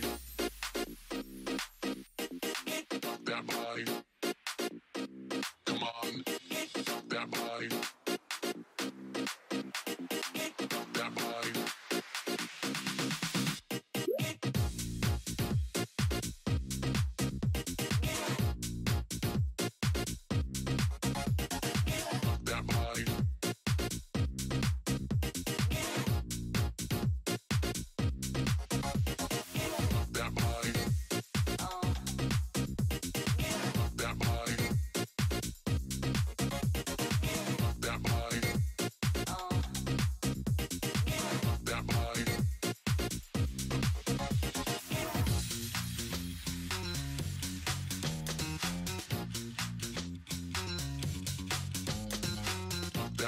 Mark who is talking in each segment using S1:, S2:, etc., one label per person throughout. S1: value.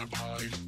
S1: vampires.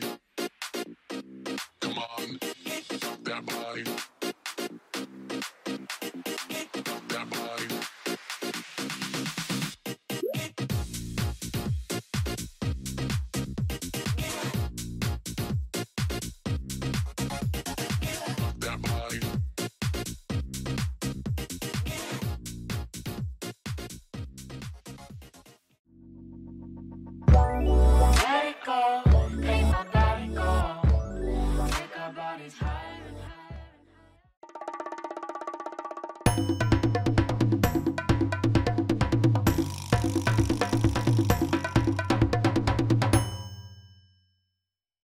S1: Bye.